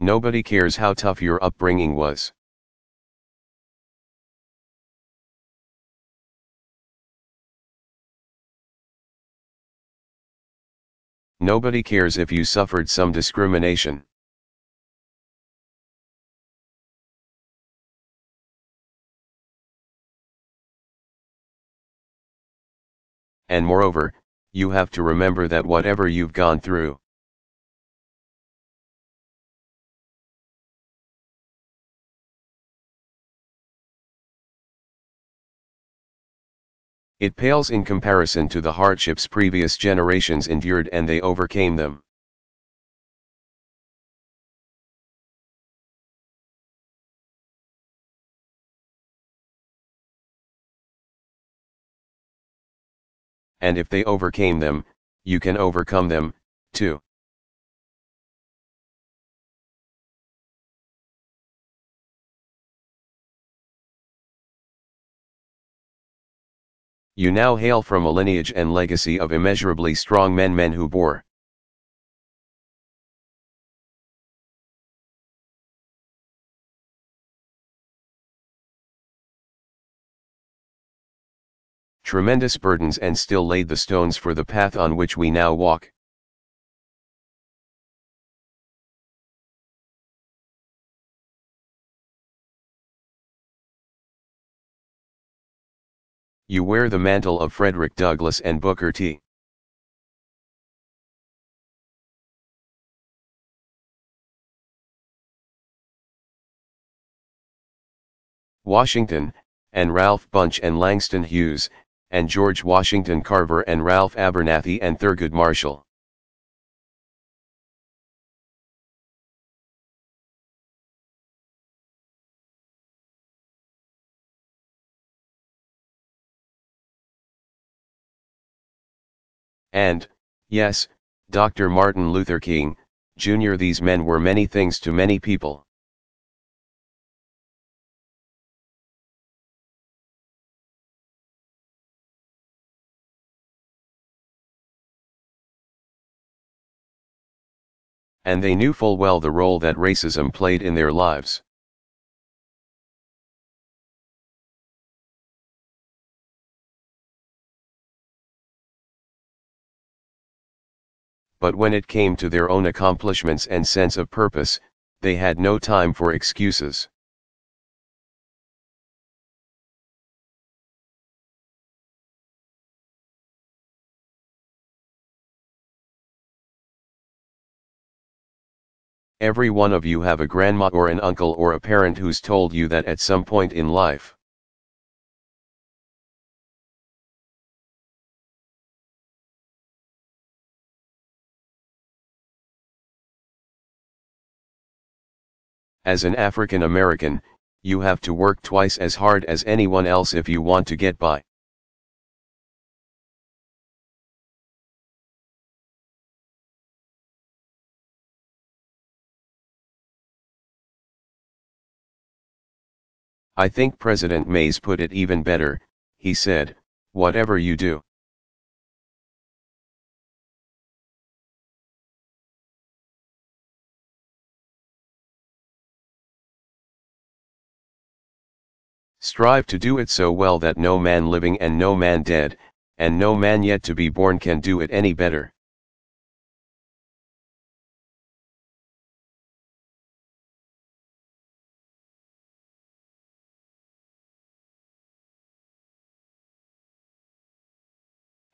Nobody cares how tough your upbringing was. Nobody cares if you suffered some discrimination. And moreover, you have to remember that whatever you've gone through, It pales in comparison to the hardships previous generations endured and they overcame them. And if they overcame them, you can overcome them, too. You now hail from a lineage and legacy of immeasurably strong men men who bore. Tremendous burdens and still laid the stones for the path on which we now walk. You wear the mantle of Frederick Douglass and Booker T. Washington, and Ralph Bunche and Langston Hughes, and George Washington Carver and Ralph Abernathy and Thurgood Marshall. And, yes, Dr. Martin Luther King, Jr. These men were many things to many people. And they knew full well the role that racism played in their lives. But when it came to their own accomplishments and sense of purpose, they had no time for excuses. Every one of you have a grandma or an uncle or a parent who's told you that at some point in life. As an African American, you have to work twice as hard as anyone else if you want to get by. I think President Mays put it even better, he said, whatever you do. Strive to do it so well that no man living and no man dead, and no man yet to be born can do it any better.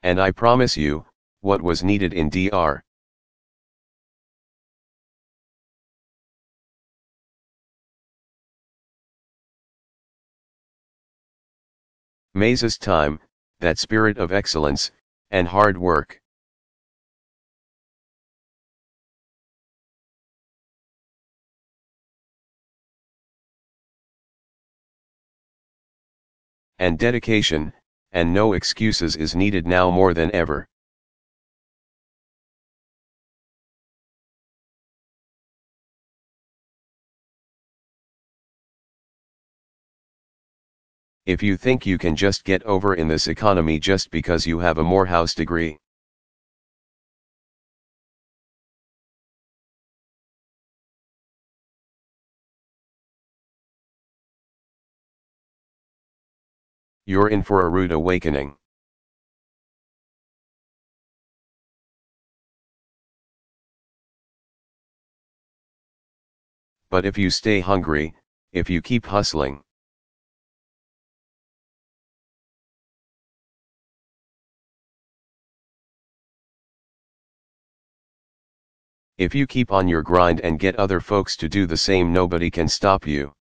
And I promise you, what was needed in DR. Mays's time, that spirit of excellence, and hard work. And dedication, and no excuses is needed now more than ever. if you think you can just get over in this economy just because you have a Morehouse degree. You're in for a rude awakening. But if you stay hungry, if you keep hustling, If you keep on your grind and get other folks to do the same nobody can stop you.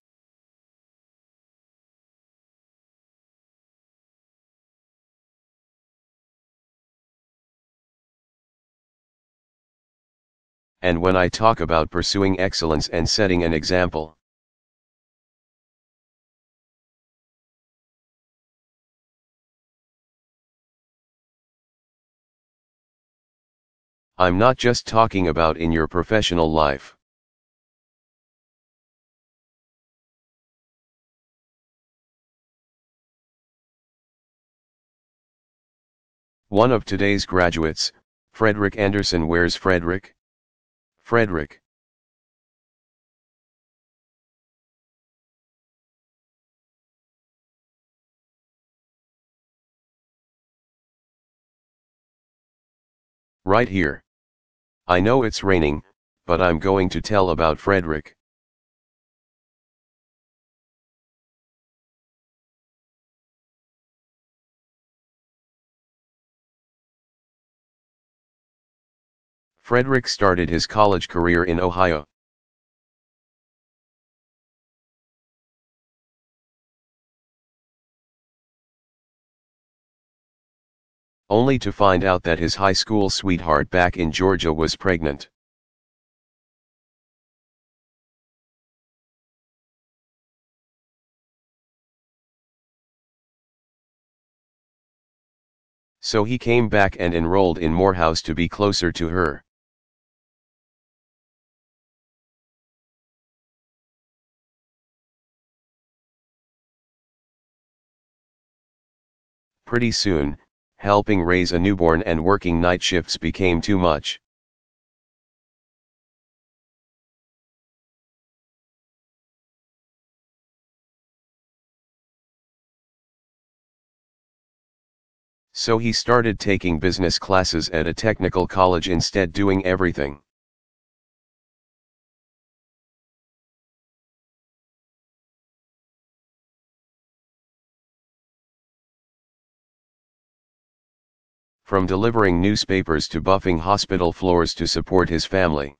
And when I talk about pursuing excellence and setting an example, I'm not just talking about in your professional life. One of today's graduates, Frederick Anderson where's Frederick? Frederick. Right here. I know it's raining, but I'm going to tell about Frederick. Frederick started his college career in Ohio. Only to find out that his high school sweetheart back in Georgia was pregnant. So he came back and enrolled in Morehouse to be closer to her. Pretty soon, helping raise a newborn and working night shifts became too much. So he started taking business classes at a technical college instead doing everything. From delivering newspapers to buffing hospital floors to support his family.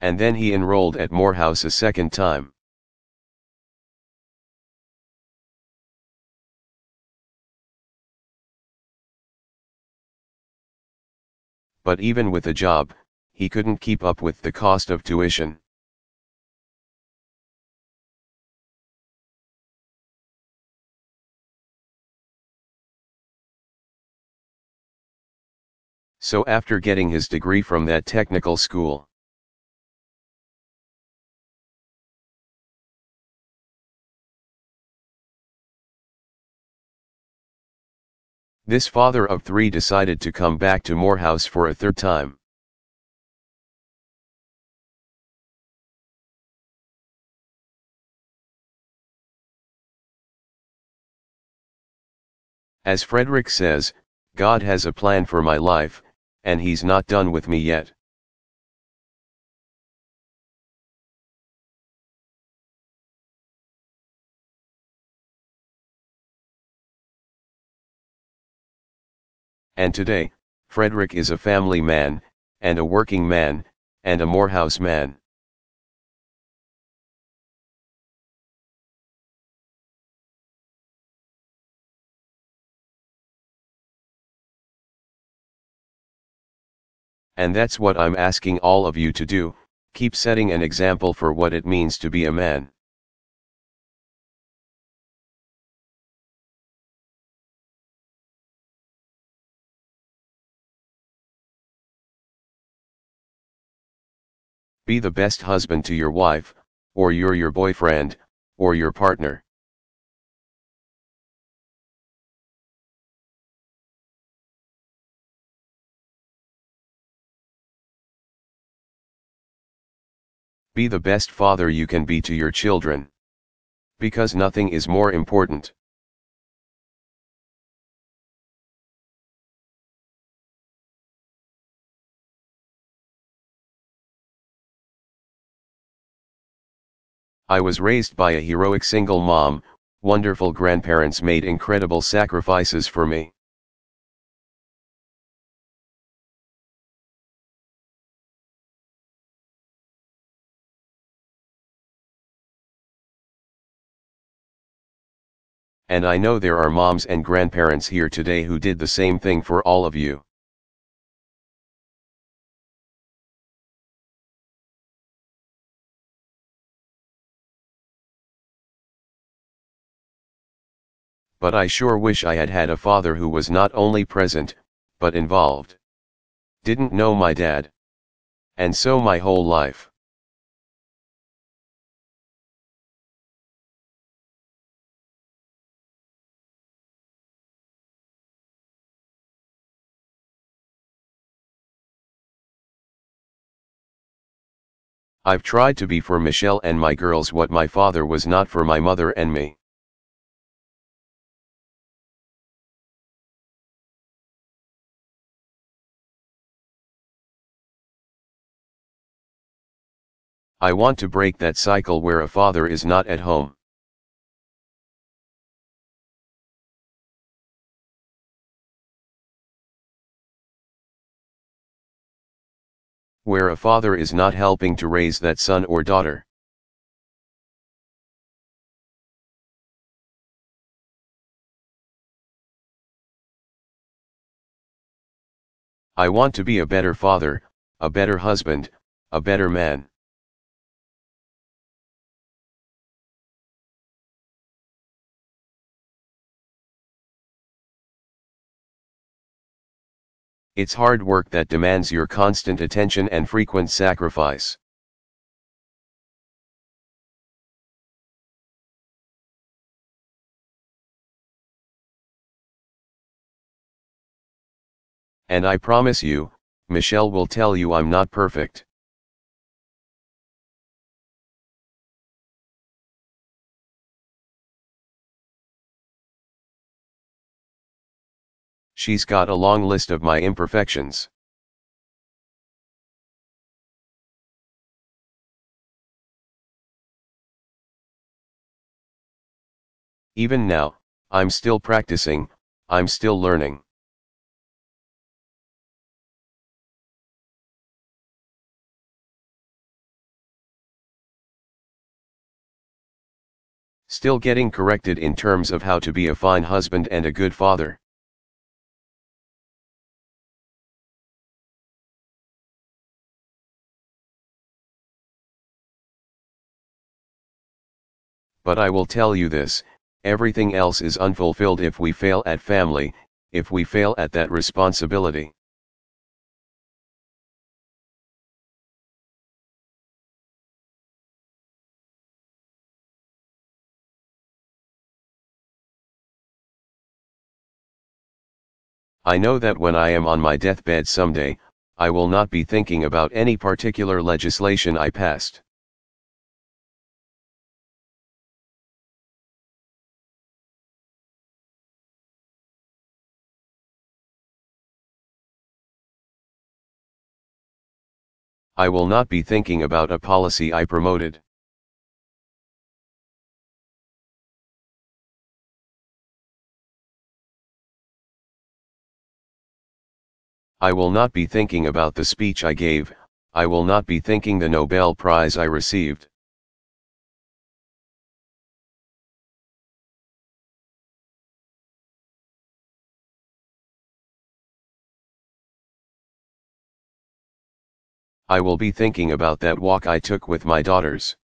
And then he enrolled at Morehouse a second time. But even with a job, he couldn't keep up with the cost of tuition. So after getting his degree from that technical school, This father of three decided to come back to Morehouse for a third time. As Frederick says, God has a plan for my life, and he's not done with me yet. And today, Frederick is a family man, and a working man, and a Morehouse man. And that's what I'm asking all of you to do, keep setting an example for what it means to be a man. Be the best husband to your wife, or you're your boyfriend, or your partner. Be the best father you can be to your children. Because nothing is more important. I was raised by a heroic single mom, wonderful grandparents made incredible sacrifices for me. And I know there are moms and grandparents here today who did the same thing for all of you. But I sure wish I had had a father who was not only present, but involved. Didn't know my dad. And so my whole life. I've tried to be for Michelle and my girls what my father was not for my mother and me. I want to break that cycle where a father is not at home. Where a father is not helping to raise that son or daughter. I want to be a better father, a better husband, a better man. It's hard work that demands your constant attention and frequent sacrifice. And I promise you, Michelle will tell you I'm not perfect. She's got a long list of my imperfections. Even now, I'm still practicing, I'm still learning. Still getting corrected in terms of how to be a fine husband and a good father. But I will tell you this, everything else is unfulfilled if we fail at family, if we fail at that responsibility. I know that when I am on my deathbed someday, I will not be thinking about any particular legislation I passed. I will not be thinking about a policy I promoted. I will not be thinking about the speech I gave, I will not be thinking the Nobel Prize I received. I will be thinking about that walk I took with my daughters.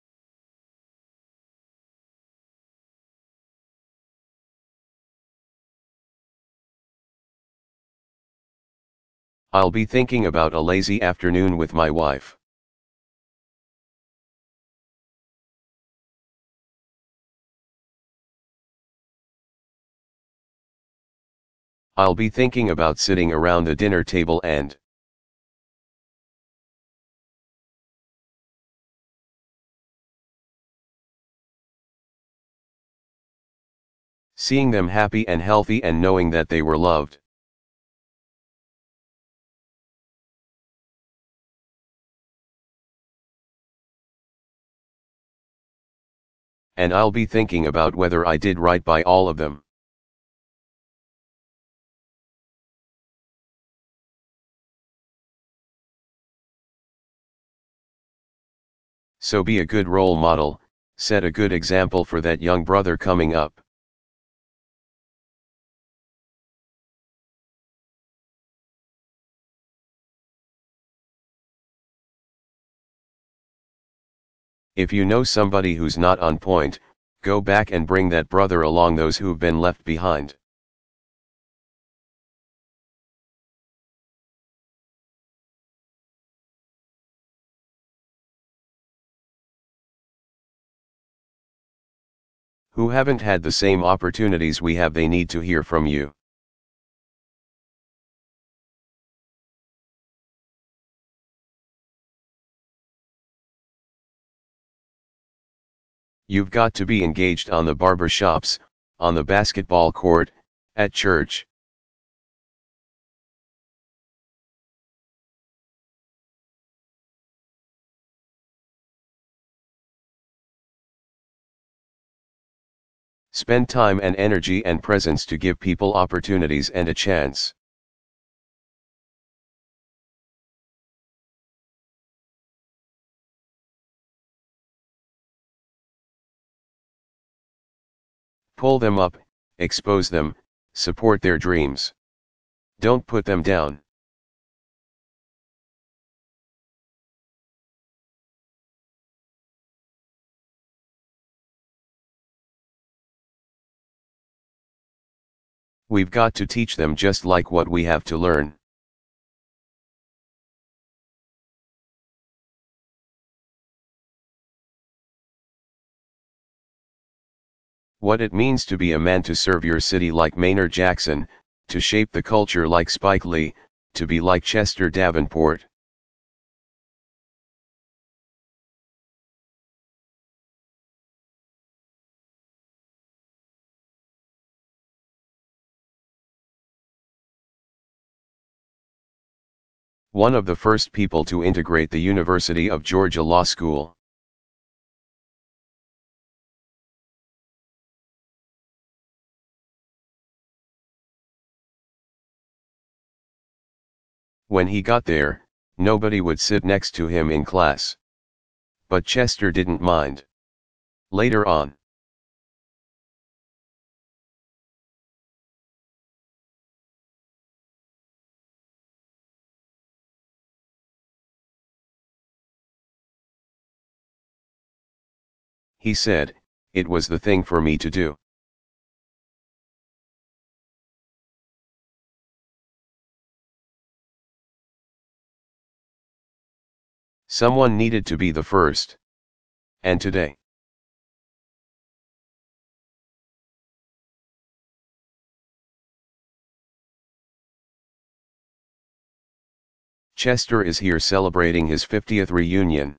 I'll be thinking about a lazy afternoon with my wife. I'll be thinking about sitting around the dinner table and Seeing them happy and healthy and knowing that they were loved. And I'll be thinking about whether I did right by all of them. So be a good role model, set a good example for that young brother coming up. If you know somebody who's not on point, go back and bring that brother along those who've been left behind. Who haven't had the same opportunities we have they need to hear from you. You've got to be engaged on the barber shops, on the basketball court, at church. Spend time and energy and presence to give people opportunities and a chance. Pull them up, expose them, support their dreams. Don't put them down. We've got to teach them just like what we have to learn. What it means to be a man to serve your city like Maynard Jackson, to shape the culture like Spike Lee, to be like Chester Davenport. One of the first people to integrate the University of Georgia Law School. When he got there, nobody would sit next to him in class. But Chester didn't mind. Later on. He said, it was the thing for me to do. Someone needed to be the first. And today. Chester is here celebrating his 50th reunion.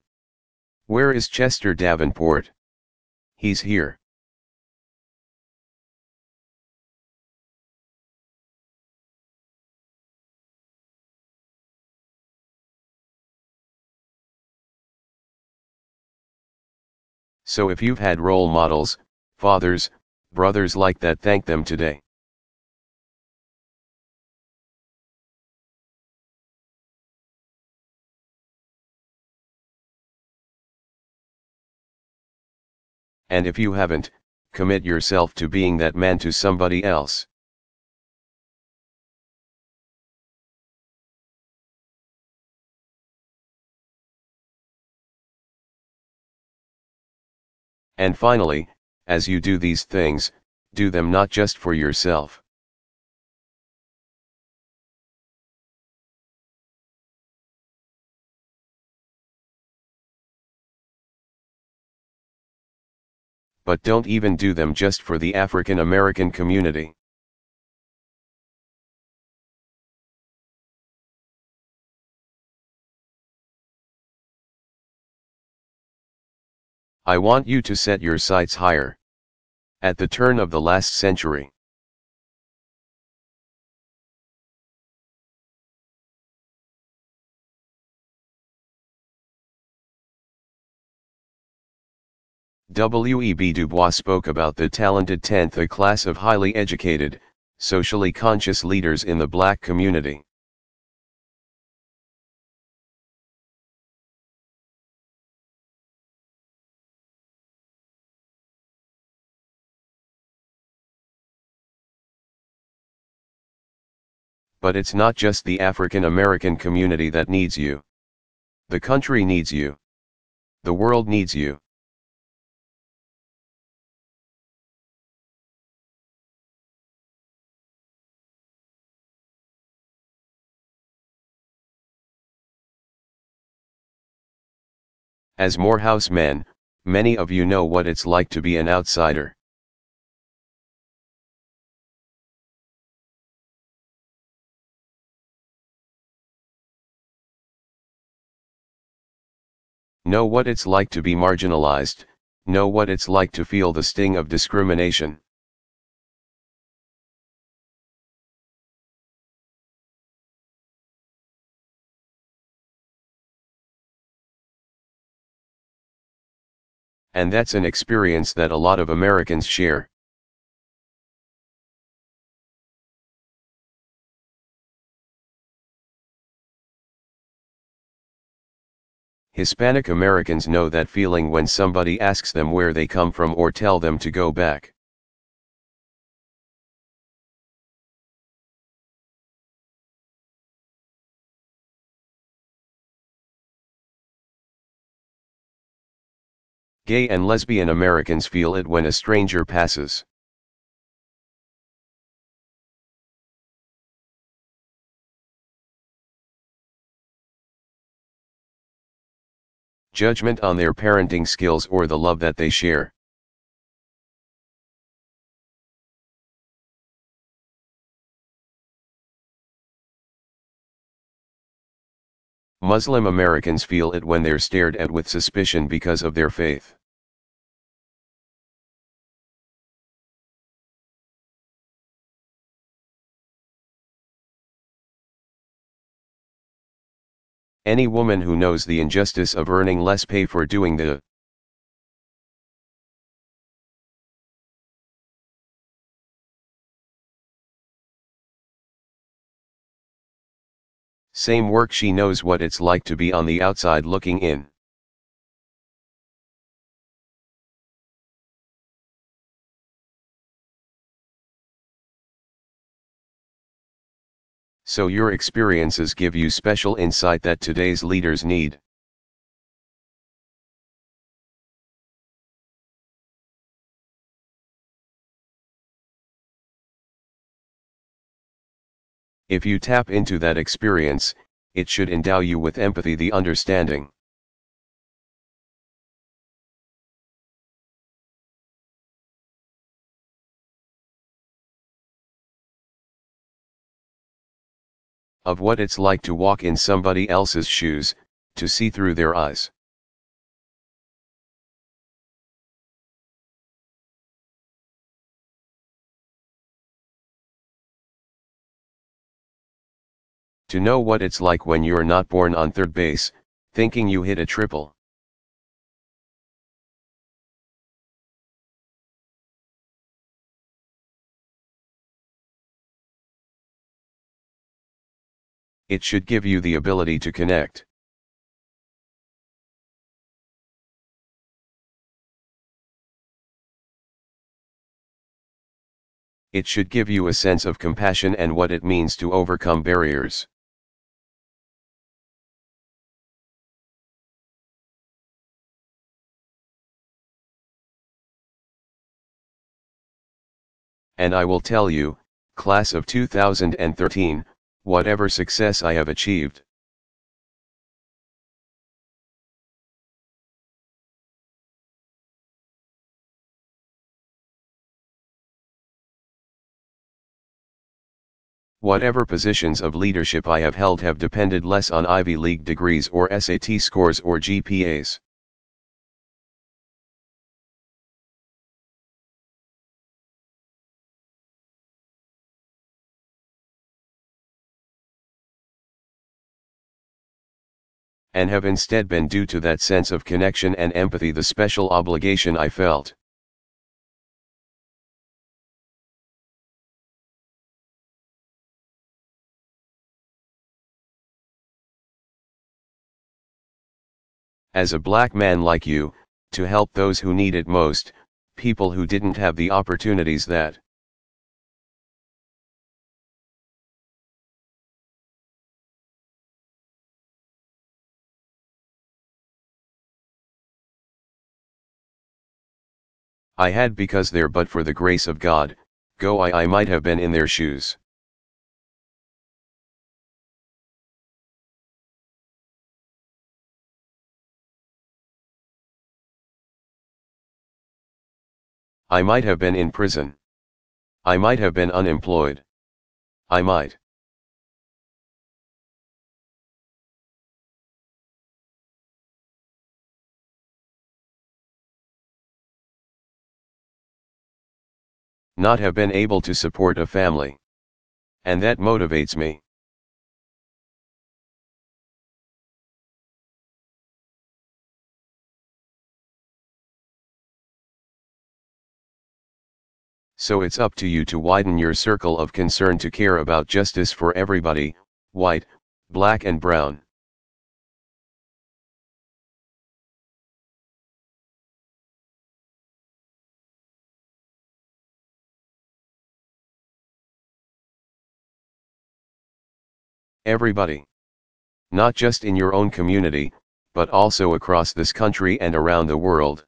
Where is Chester Davenport? He's here. So if you've had role models, fathers, brothers like that thank them today. And if you haven't, commit yourself to being that man to somebody else. And finally, as you do these things, do them not just for yourself. But don't even do them just for the African American community. I want you to set your sights higher. At the turn of the last century. W. E. B. Du Bois spoke about the talented 10th a class of highly educated, socially conscious leaders in the black community. But it's not just the African American community that needs you. The country needs you. The world needs you. As Morehouse men, many of you know what it's like to be an outsider. Know what it's like to be marginalized, know what it's like to feel the sting of discrimination. And that's an experience that a lot of Americans share. Hispanic Americans know that feeling when somebody asks them where they come from or tell them to go back. Gay and lesbian Americans feel it when a stranger passes. Judgment on their parenting skills or the love that they share. Muslim Americans feel it when they're stared at with suspicion because of their faith. Any woman who knows the injustice of earning less pay for doing the same work she knows what it's like to be on the outside looking in. So your experiences give you special insight that today's leaders need. If you tap into that experience, it should endow you with empathy the understanding. Of what it's like to walk in somebody else's shoes, to see through their eyes. To know what it's like when you're not born on third base, thinking you hit a triple. It should give you the ability to connect. It should give you a sense of compassion and what it means to overcome barriers. And I will tell you, class of 2013, whatever success I have achieved. Whatever positions of leadership I have held have depended less on Ivy League degrees or SAT scores or GPAs. And have instead been due to that sense of connection and empathy the special obligation I felt. As a black man like you, to help those who need it most, people who didn't have the opportunities that I had because there but for the grace of God, go I I might have been in their shoes. I might have been in prison. I might have been unemployed. I might. Not have been able to support a family. And that motivates me. So it's up to you to widen your circle of concern to care about justice for everybody, white, black and brown. Everybody. Not just in your own community, but also across this country and around the world.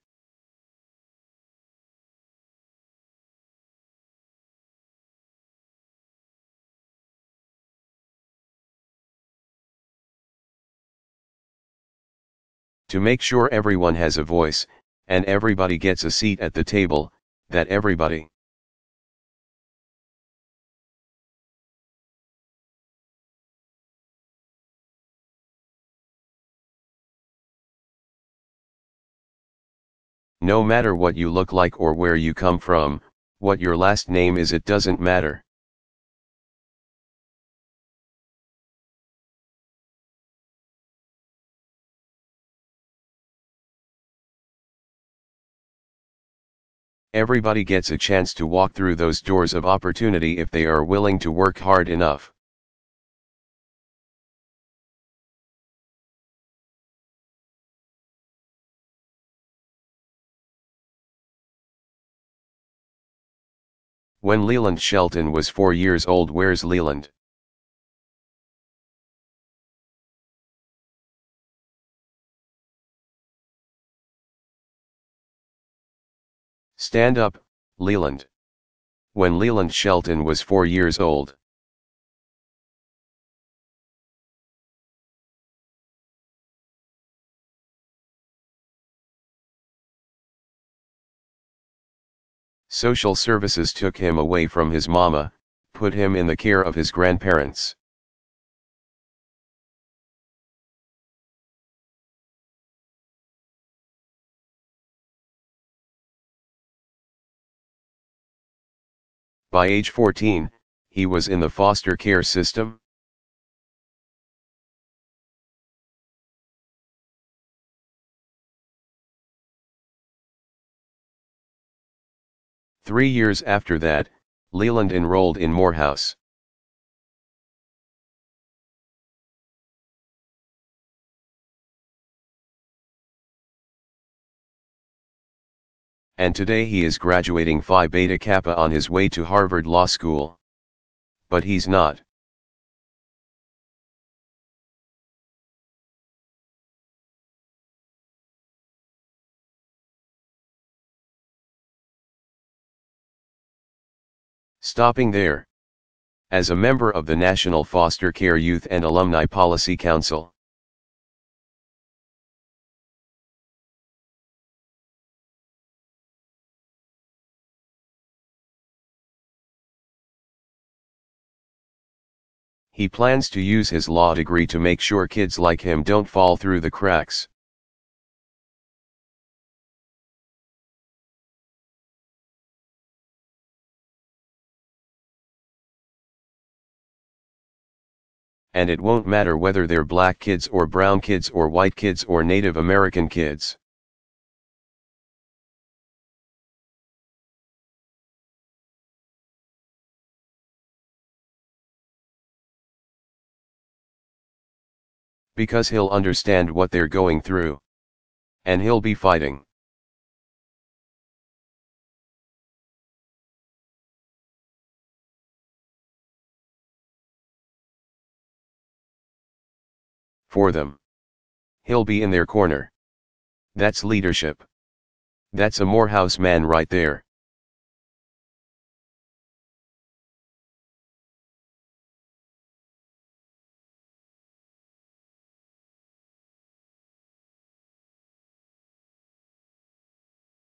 To make sure everyone has a voice, and everybody gets a seat at the table, that everybody No matter what you look like or where you come from, what your last name is it doesn't matter. Everybody gets a chance to walk through those doors of opportunity if they are willing to work hard enough. When Leland Shelton was four years old where's Leland? Stand up, Leland. When Leland Shelton was four years old. Social services took him away from his mama, put him in the care of his grandparents. By age 14, he was in the foster care system, Three years after that, Leland enrolled in Morehouse. And today he is graduating Phi Beta Kappa on his way to Harvard Law School. But he's not. Stopping there. As a member of the National Foster Care Youth and Alumni Policy Council. He plans to use his law degree to make sure kids like him don't fall through the cracks. And it won't matter whether they're black kids or brown kids or white kids or Native American kids. Because he'll understand what they're going through. And he'll be fighting. For them. He'll be in their corner. That's leadership. That's a Morehouse man right there.